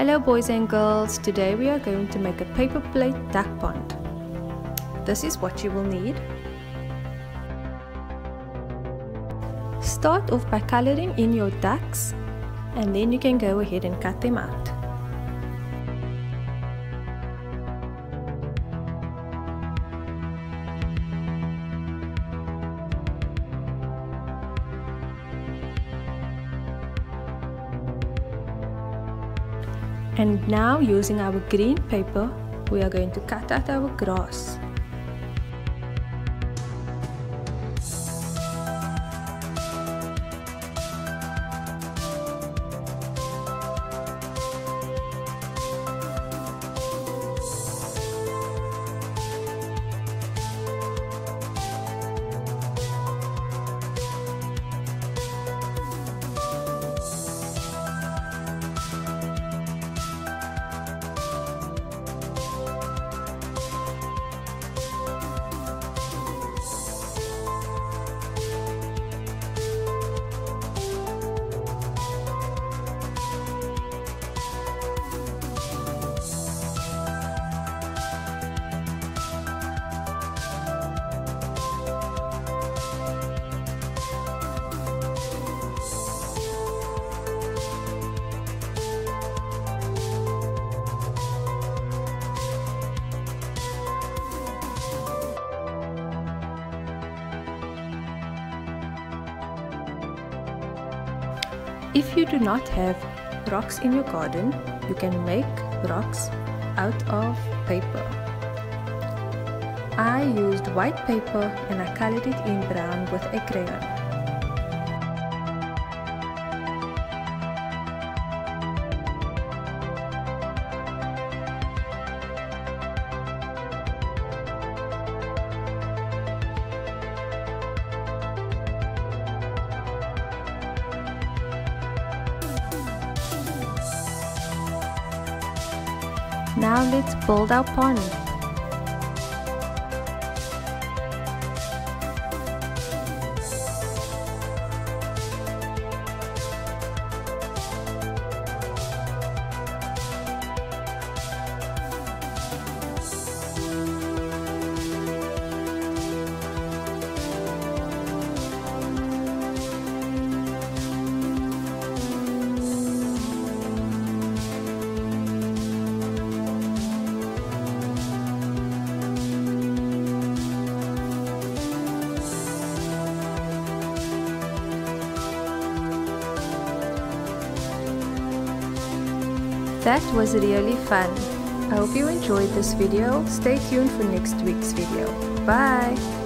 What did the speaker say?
Hello boys and girls, today we are going to make a paper plate duck pond. This is what you will need. Start off by coloring in your ducks and then you can go ahead and cut them out. And now using our green paper, we are going to cut out our grass. If you do not have rocks in your garden, you can make rocks out of paper. I used white paper and I colored it in brown with a crayon. Now let's build our pond. That was really fun. I hope you enjoyed this video. Stay tuned for next week's video. Bye!